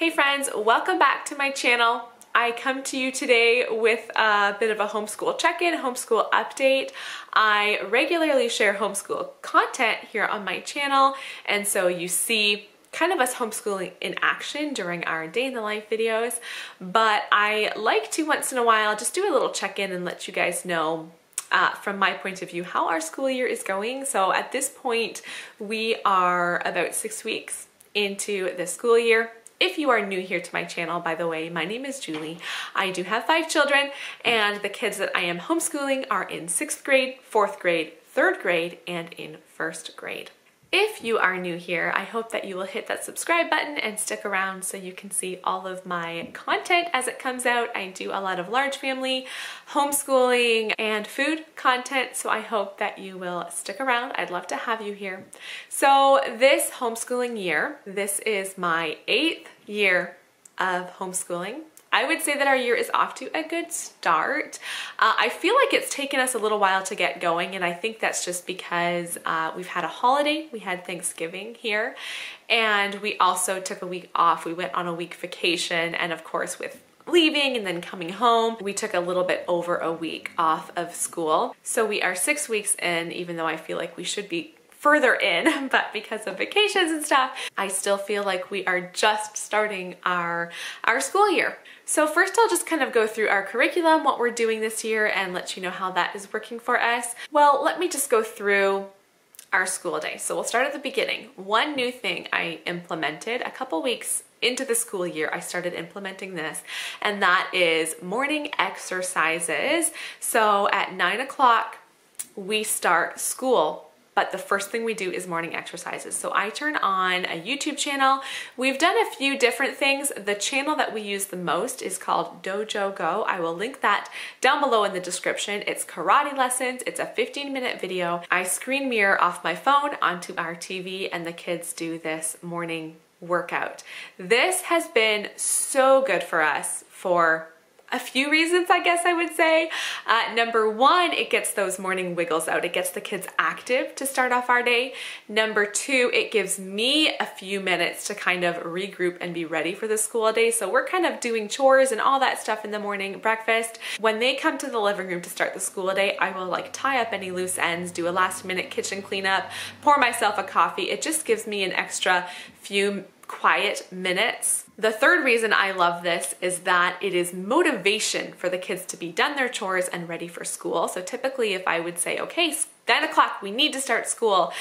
Hey friends, welcome back to my channel. I come to you today with a bit of a homeschool check-in, homeschool update. I regularly share homeschool content here on my channel and so you see kind of us homeschooling in action during our day in the life videos, but I like to once in a while just do a little check-in and let you guys know uh, from my point of view how our school year is going. So at this point, we are about six weeks into the school year. If you are new here to my channel, by the way, my name is Julie. I do have five children and the kids that I am homeschooling are in sixth grade, fourth grade, third grade, and in first grade. If you are new here, I hope that you will hit that subscribe button and stick around so you can see all of my content as it comes out. I do a lot of large family, homeschooling, and food content, so I hope that you will stick around. I'd love to have you here. So this homeschooling year, this is my eighth year of homeschooling. I would say that our year is off to a good start. Uh, I feel like it's taken us a little while to get going and I think that's just because uh, we've had a holiday, we had Thanksgiving here, and we also took a week off. We went on a week vacation and of course with leaving and then coming home. We took a little bit over a week off of school. So we are six weeks in, even though I feel like we should be further in, but because of vacations and stuff, I still feel like we are just starting our, our school year. So first I'll just kind of go through our curriculum, what we're doing this year, and let you know how that is working for us. Well, let me just go through our school day. So we'll start at the beginning. One new thing I implemented a couple weeks into the school year, I started implementing this, and that is morning exercises. So at nine o'clock, we start school but the first thing we do is morning exercises. So I turn on a YouTube channel. We've done a few different things. The channel that we use the most is called Dojo Go. I will link that down below in the description. It's karate lessons. It's a 15 minute video. I screen mirror off my phone onto our TV and the kids do this morning workout. This has been so good for us for a few reasons, I guess I would say. Uh, number one, it gets those morning wiggles out. It gets the kids active to start off our day. Number two, it gives me a few minutes to kind of regroup and be ready for the school day. So we're kind of doing chores and all that stuff in the morning, breakfast. When they come to the living room to start the school day, I will like tie up any loose ends, do a last minute kitchen cleanup, pour myself a coffee. It just gives me an extra few quiet minutes. The third reason I love this is that it is motivation for the kids to be done their chores and ready for school. So typically if I would say, okay, nine o'clock, we need to start school.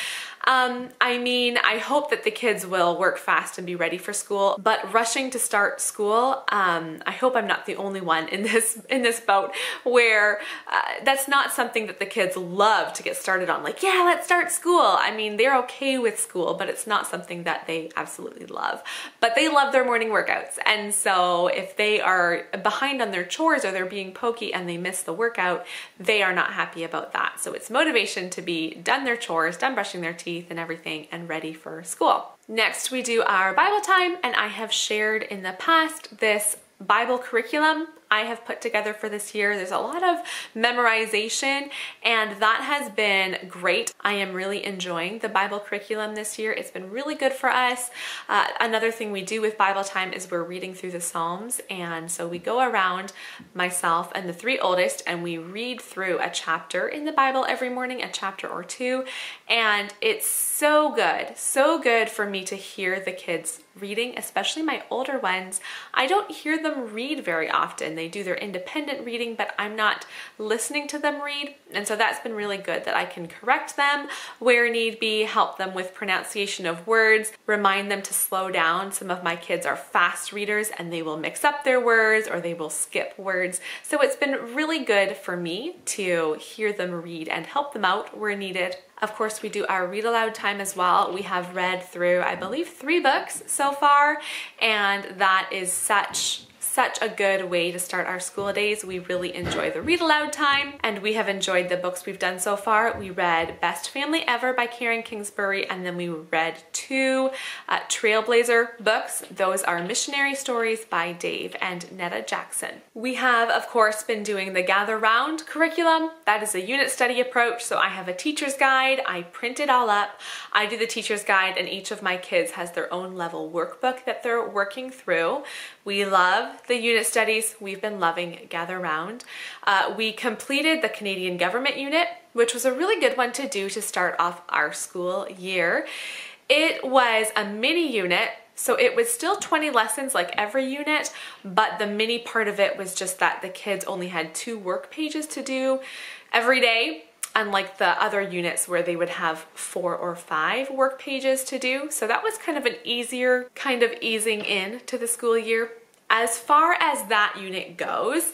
Um, I mean, I hope that the kids will work fast and be ready for school, but rushing to start school, um, I hope I'm not the only one in this in this boat where uh, that's not something that the kids love to get started on. Like, yeah, let's start school. I mean, they're okay with school, but it's not something that they absolutely love. But they love their morning workouts, and so if they are behind on their chores or they're being pokey and they miss the workout, they are not happy about that. So it's motivation to be done their chores, done brushing their teeth, teeth and everything and ready for school. Next, we do our Bible time, and I have shared in the past this Bible curriculum I have put together for this year. There's a lot of memorization and that has been great. I am really enjoying the Bible curriculum this year. It's been really good for us. Uh, another thing we do with Bible time is we're reading through the Psalms and so we go around myself and the three oldest and we read through a chapter in the Bible every morning, a chapter or two and it's so good, so good for me to hear the kids reading, especially my older ones. I don't hear them read very often. They do their independent reading, but I'm not listening to them read. And so that's been really good that I can correct them where need be, help them with pronunciation of words, remind them to slow down. Some of my kids are fast readers and they will mix up their words or they will skip words. So it's been really good for me to hear them read and help them out where needed. Of course, we do our read aloud time as well. We have read through, I believe, three books so far, and that is such such a good way to start our school days. We really enjoy the read aloud time and we have enjoyed the books we've done so far. We read Best Family Ever by Karen Kingsbury and then we read two uh, Trailblazer books. Those are Missionary Stories by Dave and Netta Jackson. We have, of course, been doing the Gather Round curriculum. That is a unit study approach. So I have a teacher's guide. I print it all up. I do the teacher's guide and each of my kids has their own level workbook that they're working through. We love the unit studies. We've been loving Gather Round. Uh, we completed the Canadian Government Unit, which was a really good one to do to start off our school year. It was a mini unit so it was still 20 lessons like every unit, but the mini part of it was just that the kids only had two work pages to do every day unlike the other units where they would have four or five work pages to do. So that was kind of an easier kind of easing in to the school year. As far as that unit goes,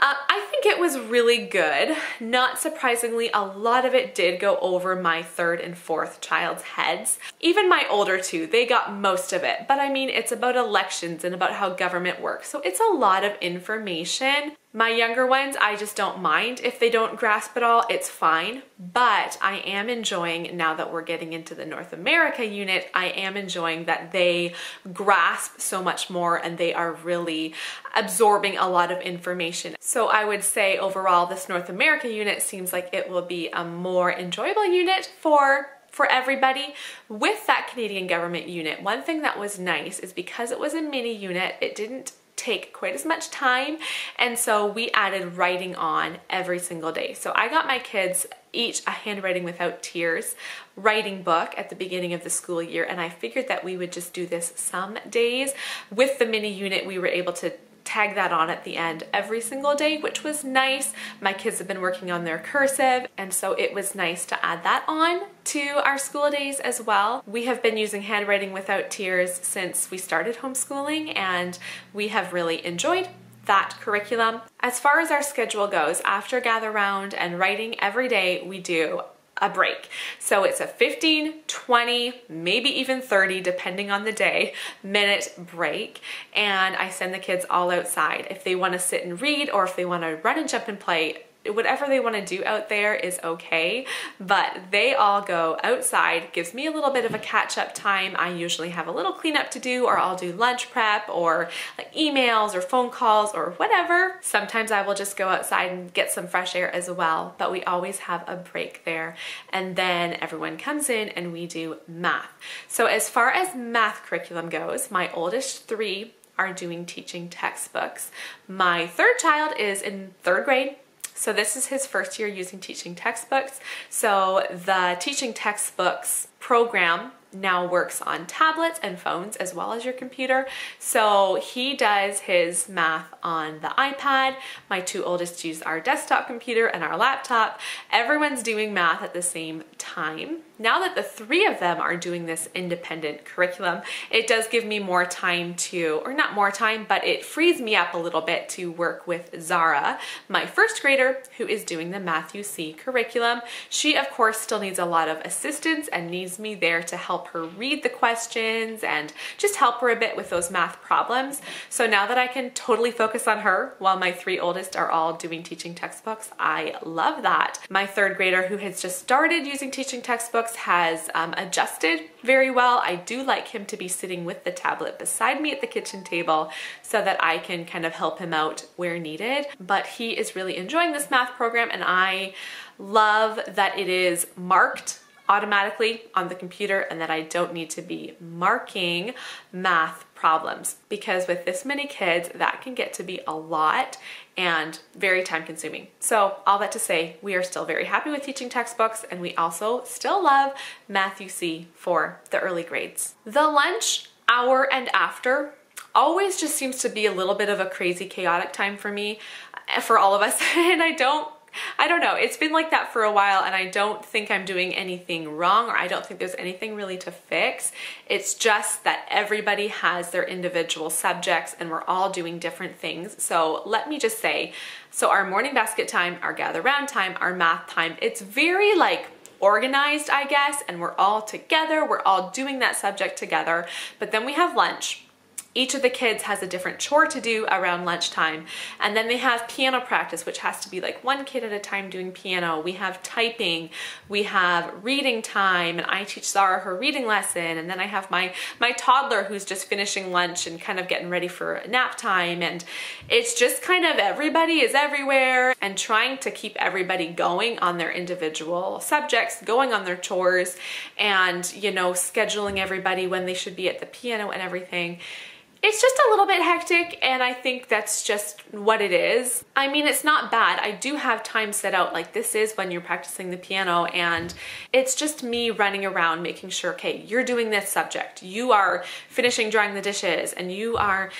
uh, I think it was really good. Not surprisingly, a lot of it did go over my third and fourth child's heads. Even my older two, they got most of it. But I mean, it's about elections and about how government works. So it's a lot of information. My younger ones, I just don't mind if they don't grasp it all, it's fine. But I am enjoying, now that we're getting into the North America unit, I am enjoying that they grasp so much more and they are really absorbing a lot of information. So I would say overall, this North America unit seems like it will be a more enjoyable unit for for everybody. With that Canadian government unit, one thing that was nice is because it was a mini unit, it didn't take quite as much time and so we added writing on every single day. So I got my kids each a handwriting without tears writing book at the beginning of the school year and I figured that we would just do this some days. With the mini unit we were able to tag that on at the end every single day, which was nice. My kids have been working on their cursive, and so it was nice to add that on to our school days as well. We have been using handwriting without tears since we started homeschooling, and we have really enjoyed that curriculum. As far as our schedule goes, after gather round and writing every day, we do a break. So it's a 15, 20, maybe even 30, depending on the day, minute break. And I send the kids all outside. If they wanna sit and read or if they wanna run and jump and play, whatever they want to do out there is okay, but they all go outside, gives me a little bit of a catch up time. I usually have a little cleanup to do or I'll do lunch prep or like emails or phone calls or whatever. Sometimes I will just go outside and get some fresh air as well, but we always have a break there. And then everyone comes in and we do math. So as far as math curriculum goes, my oldest three are doing teaching textbooks. My third child is in third grade so this is his first year using teaching textbooks. So the teaching textbooks program now works on tablets and phones as well as your computer. So he does his math on the iPad. My two oldest use our desktop computer and our laptop. Everyone's doing math at the same time. Now that the three of them are doing this independent curriculum, it does give me more time to, or not more time, but it frees me up a little bit to work with Zara, my first grader, who is doing the Math-U-See curriculum. She, of course, still needs a lot of assistance and needs me there to help her read the questions and just help her a bit with those math problems. So now that I can totally focus on her while my three oldest are all doing teaching textbooks, I love that. My third grader, who has just started using teaching textbooks, has um, adjusted very well. I do like him to be sitting with the tablet beside me at the kitchen table so that I can kind of help him out where needed. But he is really enjoying this math program and I love that it is marked automatically on the computer and that I don't need to be marking math problems because with this many kids that can get to be a lot and very time consuming. So all that to say, we are still very happy with teaching textbooks and we also still love Math-U-See for the early grades. The lunch hour and after always just seems to be a little bit of a crazy chaotic time for me, for all of us, and I don't I don't know. It's been like that for a while and I don't think I'm doing anything wrong or I don't think there's anything really to fix. It's just that everybody has their individual subjects and we're all doing different things. So let me just say, so our morning basket time, our gather round time, our math time, it's very like organized, I guess, and we're all together. We're all doing that subject together. But then we have lunch each of the kids has a different chore to do around lunchtime. And then they have piano practice, which has to be like one kid at a time doing piano. We have typing, we have reading time, and I teach Zara her reading lesson. And then I have my, my toddler who's just finishing lunch and kind of getting ready for nap time. And it's just kind of everybody is everywhere and trying to keep everybody going on their individual subjects, going on their chores, and, you know, scheduling everybody when they should be at the piano and everything it's just a little bit hectic and I think that's just what it is. I mean, it's not bad. I do have time set out like this is when you're practicing the piano and it's just me running around making sure, okay, you're doing this subject. You are finishing drying the dishes and you are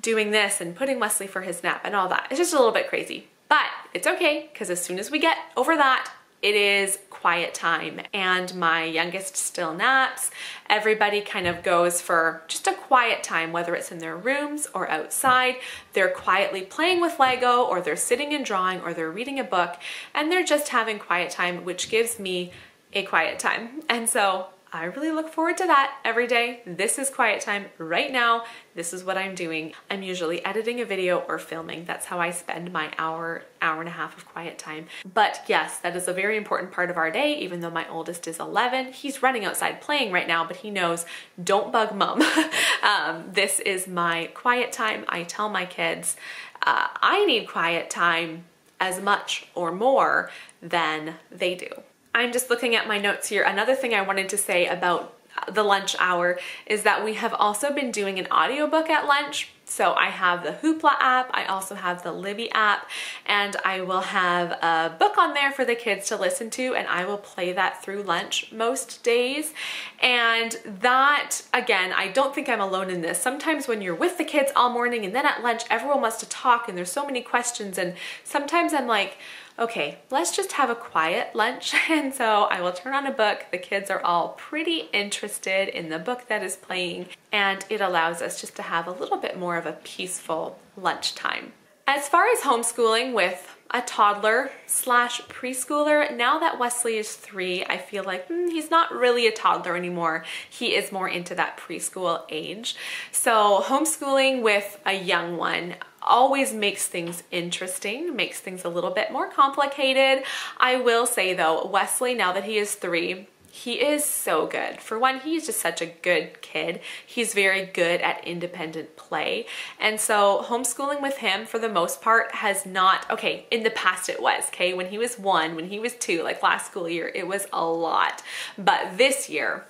doing this and putting Wesley for his nap and all that. It's just a little bit crazy, but it's okay because as soon as we get over that, it is quiet time and my youngest still naps. Everybody kind of goes for just a quiet time, whether it's in their rooms or outside. They're quietly playing with Lego or they're sitting and drawing or they're reading a book and they're just having quiet time, which gives me a quiet time. And so I really look forward to that every day. This is quiet time right now. This is what I'm doing. I'm usually editing a video or filming. That's how I spend my hour, hour and a half of quiet time. But yes, that is a very important part of our day, even though my oldest is 11. He's running outside playing right now, but he knows, don't bug mom. um, this is my quiet time. I tell my kids, uh, I need quiet time as much or more than they do. I'm just looking at my notes here. Another thing I wanted to say about the lunch hour is that we have also been doing an audiobook at lunch. So I have the Hoopla app, I also have the Libby app, and I will have a book on there for the kids to listen to, and I will play that through lunch most days. And that, again, I don't think I'm alone in this. Sometimes when you're with the kids all morning and then at lunch, everyone wants to talk and there's so many questions, and sometimes I'm like, okay, let's just have a quiet lunch. And so I will turn on a book. The kids are all pretty interested in the book that is playing and it allows us just to have a little bit more of a peaceful lunchtime. As far as homeschooling with a toddler slash preschooler. Now that Wesley is three, I feel like mm, he's not really a toddler anymore. He is more into that preschool age. So homeschooling with a young one, always makes things interesting, makes things a little bit more complicated. I will say though, Wesley, now that he is three, he is so good. For one, he's just such a good kid. He's very good at independent play. And so homeschooling with him for the most part has not, okay, in the past it was, okay? When he was one, when he was two, like last school year, it was a lot. But this year,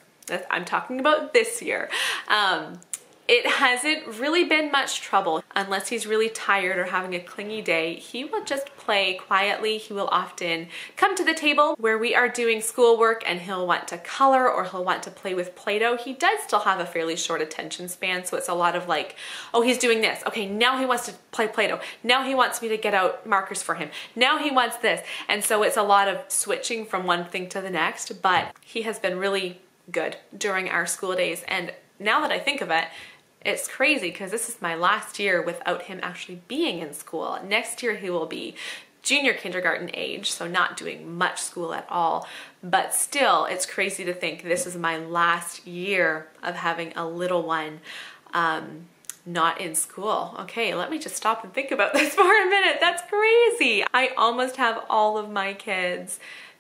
I'm talking about this year, um, it hasn't really been much trouble. Unless he's really tired or having a clingy day, he will just play quietly. He will often come to the table where we are doing schoolwork and he'll want to color or he'll want to play with Play-Doh. He does still have a fairly short attention span, so it's a lot of like, oh, he's doing this. Okay, now he wants to play Play-Doh. Now he wants me to get out markers for him. Now he wants this. And so it's a lot of switching from one thing to the next, but he has been really good during our school days. And now that I think of it, it's crazy because this is my last year without him actually being in school. Next year he will be junior kindergarten age, so not doing much school at all. But still, it's crazy to think this is my last year of having a little one um, not in school. Okay, let me just stop and think about this for a minute. That's crazy. I almost have all of my kids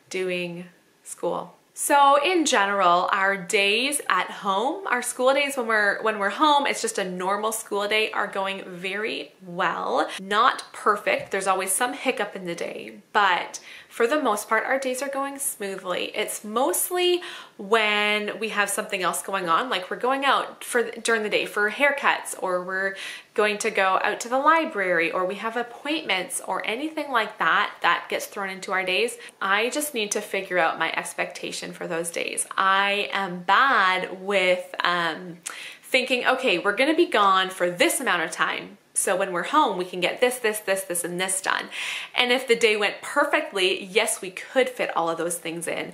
doing school. So in general, our days at home, our school days when we're when we're home, it's just a normal school day are going very well. Not perfect. There's always some hiccup in the day, but for the most part, our days are going smoothly. It's mostly when we have something else going on, like we're going out for during the day for haircuts, or we're going to go out to the library, or we have appointments, or anything like that that gets thrown into our days. I just need to figure out my expectation for those days. I am bad with um, thinking, okay, we're gonna be gone for this amount of time so when we're home, we can get this, this, this, this, and this done. And if the day went perfectly, yes, we could fit all of those things in,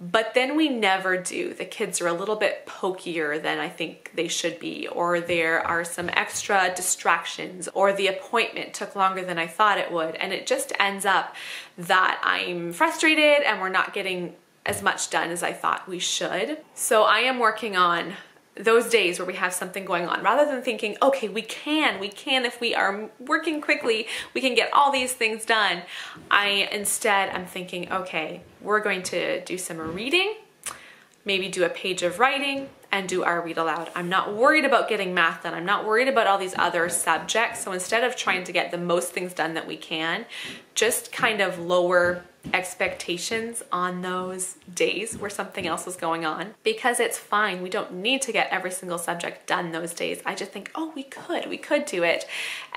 but then we never do. The kids are a little bit pokier than I think they should be, or there are some extra distractions, or the appointment took longer than I thought it would. And it just ends up that I'm frustrated and we're not getting as much done as I thought we should. So I am working on those days where we have something going on rather than thinking, okay, we can, we can, if we are working quickly, we can get all these things done. I instead, I'm thinking, okay, we're going to do some reading, maybe do a page of writing, and do our read aloud. I'm not worried about getting math done. I'm not worried about all these other subjects. So instead of trying to get the most things done that we can, just kind of lower expectations on those days where something else is going on because it's fine. We don't need to get every single subject done those days. I just think, oh, we could, we could do it.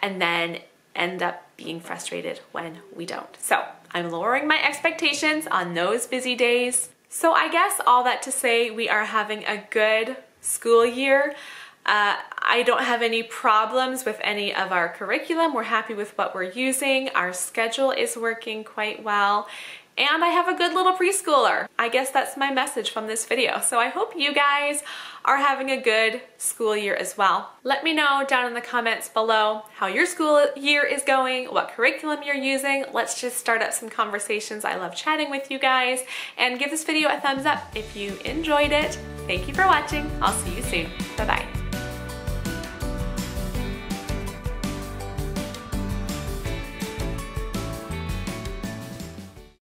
And then end up being frustrated when we don't. So I'm lowering my expectations on those busy days. So I guess all that to say we are having a good school year. Uh, I don't have any problems with any of our curriculum. We're happy with what we're using. Our schedule is working quite well. And I have a good little preschooler. I guess that's my message from this video. So I hope you guys are having a good school year as well. Let me know down in the comments below how your school year is going, what curriculum you're using. Let's just start up some conversations. I love chatting with you guys. And give this video a thumbs up if you enjoyed it. Thank you for watching. I'll see you soon. Bye-bye.